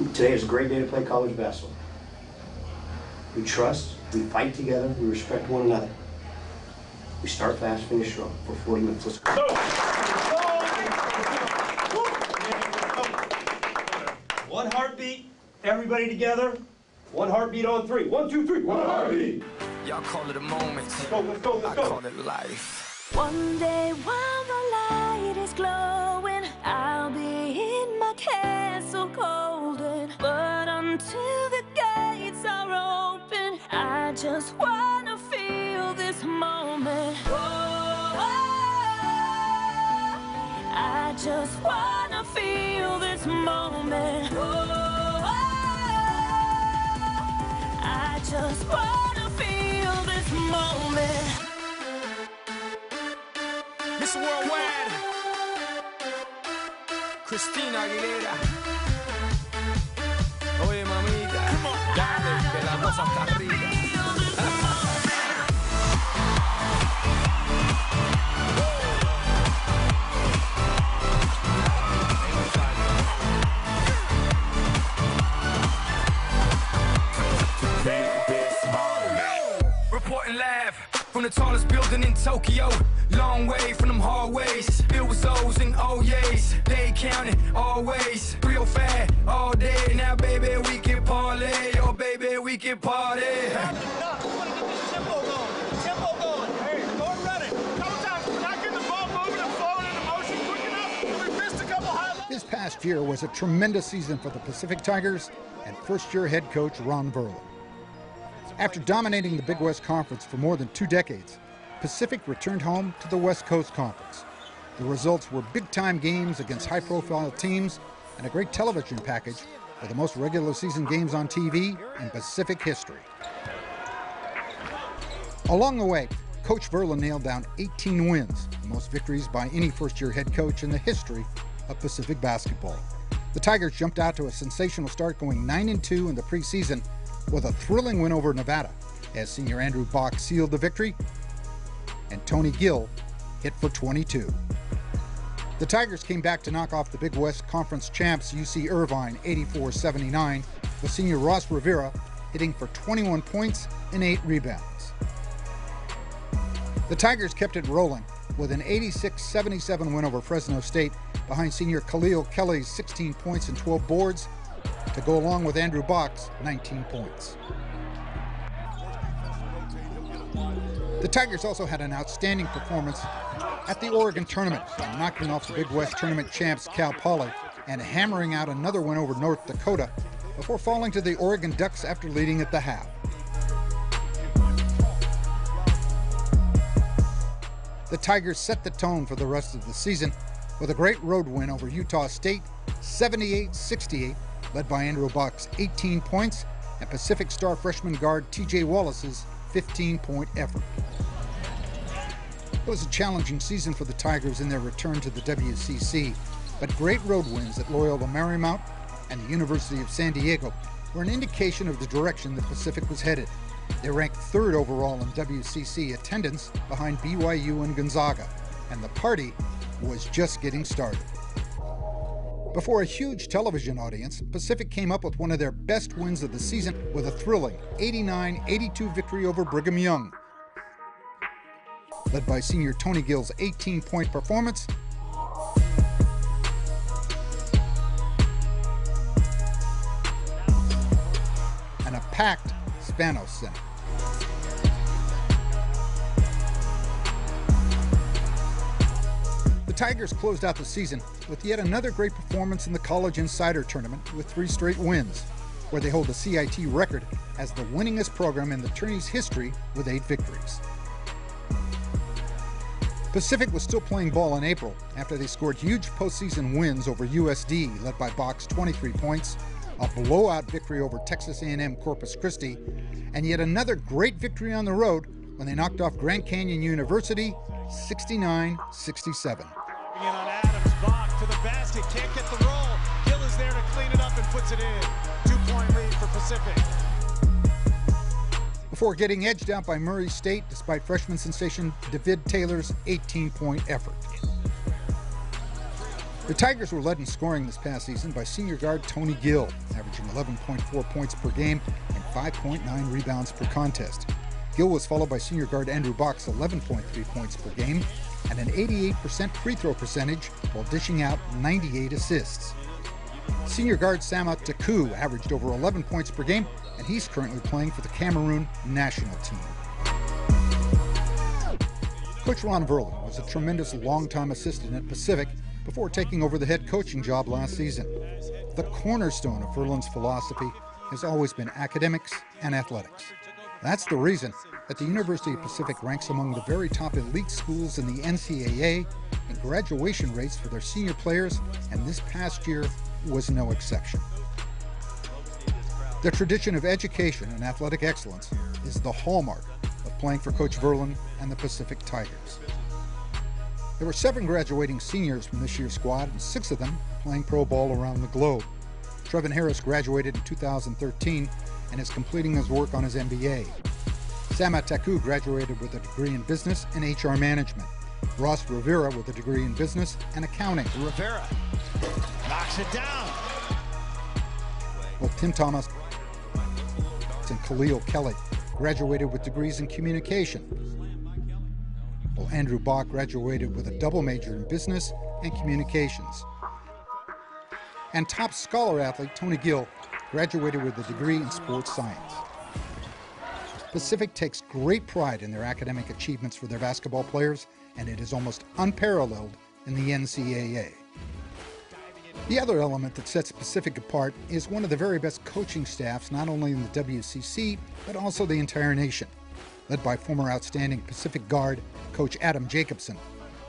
Today is a great day to play college basketball. We trust, we fight together, we respect one another. We start fast, finish strong for 40 minutes. Let's go. One heartbeat, everybody together. One heartbeat on three. One, two, three. One heartbeat. Y'all call it a moment. Let's go, let's go, let's I call it life. One day while the light is glowing, I just wanna feel this moment. Oh, I just wanna feel this moment. Oh, I just wanna feel this moment. Miss Worldwide. Christina Aguilera. Oye, mamita. Dale, que la cosa está arriba. Reporting live from the tallest building in Tokyo. Long way from them hallways. Filled with O's and oh O's. They counting always. Real fat all day. Now, baby, we can parlay. Oh, baby, we can party. His past year was a tremendous season for the Pacific Tigers and first year head coach Ron Verlin. After dominating the Big West Conference for more than two decades, Pacific returned home to the West Coast Conference. The results were big time games against high profile teams and a great television package for the most regular season games on TV in Pacific history. Along the way, Coach Verlin nailed down 18 wins, the most victories by any first year head coach in the history of Pacific basketball. The Tigers jumped out to a sensational start going 9 2 in the preseason with a thrilling win over Nevada as senior Andrew Bock sealed the victory and Tony Gill hit for 22. The Tigers came back to knock off the Big West Conference champs UC Irvine 84 79, with senior Ross Rivera hitting for 21 points and 8 rebounds. The Tigers kept it rolling with an 86 77 win over Fresno State behind senior Khalil Kelly's 16 points and 12 boards to go along with Andrew Bock's 19 points. The Tigers also had an outstanding performance at the Oregon tournament knocking off the Big West tournament champs Cal Poly and hammering out another win over North Dakota before falling to the Oregon Ducks after leading at the half. The Tigers set the tone for the rest of the season with a great road win over Utah State, 78 68, led by Andrew Bock's 18 points and Pacific star freshman guard TJ Wallace's 15 point effort. It was a challenging season for the Tigers in their return to the WCC, but great road wins at Loyola Marymount and the University of San Diego were an indication of the direction the Pacific was headed. They ranked third overall in WCC attendance behind BYU and Gonzaga, and the party was just getting started. Before a huge television audience, Pacific came up with one of their best wins of the season with a thrilling 89 82 victory over Brigham Young. Led by senior Tony Gill's 18 point performance, and a packed Spanos Center. Tigers closed out the season with yet another great performance in the College Insider Tournament with three straight wins, where they hold the CIT record as the winningest program in the tourney's history with eight victories. Pacific was still playing ball in April after they scored huge postseason wins over USD, led by Bock's 23 points, a blowout victory over Texas A&M Corpus Christi, and yet another great victory on the road when they knocked off Grand Canyon University 69-67. In on Adams, Bock to the basket, can't get the roll. Is there to clean it up and puts it in. Two-point lead for Pacific. Before getting edged out by Murray State despite freshman sensation David Taylor's 18 point effort. The Tigers were led in scoring this past season by senior guard Tony Gill, averaging 11.4 points per game and 5.9 rebounds per contest. Gill was followed by senior guard Andrew Bock's, 11.3 points per game and an 88% free throw percentage while dishing out 98 assists. Senior guard Sama Taku averaged over 11 points per game, and he's currently playing for the Cameroon national team. Coach Ron Verlin was a tremendous longtime assistant at Pacific before taking over the head coaching job last season. The cornerstone of Verlin's philosophy has always been academics and athletics. That's the reason that the University of Pacific ranks among the very top elite schools in the NCAA in graduation rates for their senior players, and this past year was no exception. The tradition of education and athletic excellence is the hallmark of playing for Coach Verlin and the Pacific Tigers. There were seven graduating seniors from this year's squad, and six of them playing pro ball around the globe. Trevin Harris graduated in 2013 and is completing his work on his MBA. Sama Taku graduated with a degree in business and HR management. Ross Rivera with a degree in business and accounting. Rivera knocks it down. While Tim Thomas and Khalil Kelly graduated with degrees in communication. While Andrew Bock graduated with a double major in business and communications. And top scholar athlete Tony Gill graduated with a degree in sports science. Pacific takes great pride in their academic achievements for their basketball players, and it is almost unparalleled in the NCAA. The other element that sets Pacific apart is one of the very best coaching staffs, not only in the WCC, but also the entire nation. Led by former outstanding Pacific guard, Coach Adam Jacobson.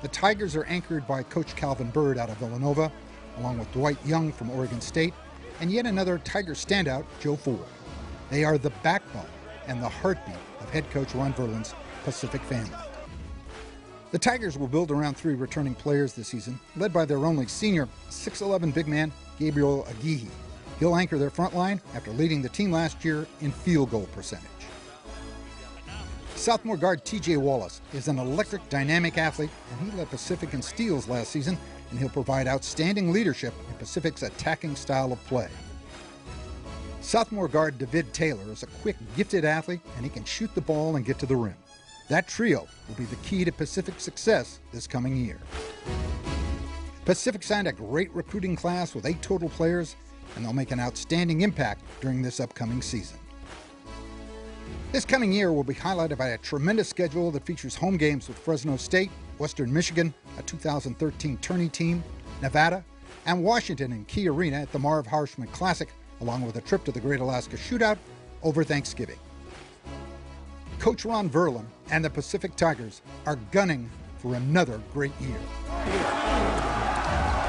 The Tigers are anchored by Coach Calvin Bird out of Villanova, along with Dwight Young from Oregon State, and yet another Tiger standout, Joe Ford. They are the backbone and the heartbeat of head coach Ron Verlin's Pacific family. The Tigers will build around three returning players this season, led by their only senior, 6'11 big man, Gabriel Agihi. He'll anchor their front line after leading the team last year in field goal percentage. Sophomore guard TJ Wallace is an electric, dynamic athlete, and he led Pacific in steals last season, and he'll provide outstanding leadership in Pacific's attacking style of play. Sophomore guard David Taylor is a quick, gifted athlete, and he can shoot the ball and get to the rim. That trio will be the key to Pacific's success this coming year. Pacific signed a great recruiting class with eight total players, and they'll make an outstanding impact during this upcoming season. This coming year will be highlighted by a tremendous schedule that features home games with Fresno State, Western Michigan, a 2013 tourney team, Nevada, and Washington in Key Arena at the Marv Harshman Classic, along with a trip to the Great Alaska Shootout over Thanksgiving. Coach Ron Verlin and the Pacific Tigers are gunning for another great year.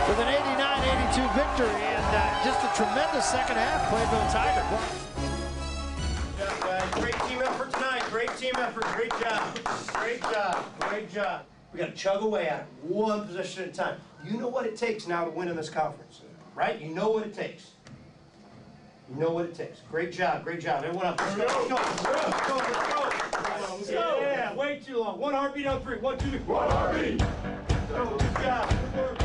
With an 89-82 victory and uh, just a tremendous second half played by the Tigers. Yeah, guys, great team effort tonight. Great team effort. Great job. Great job. Great job. We got to chug away at it, one possession at a time. You know what it takes now to win in this conference, right? You know what it takes. You know what it takes. Great job. Great job. Everyone up. Let's go. Let's go. Let's go. Let's go. Let's go. Yeah, way too long. One heartbeat on three. One, two, three. One heartbeat. Good job. Good work.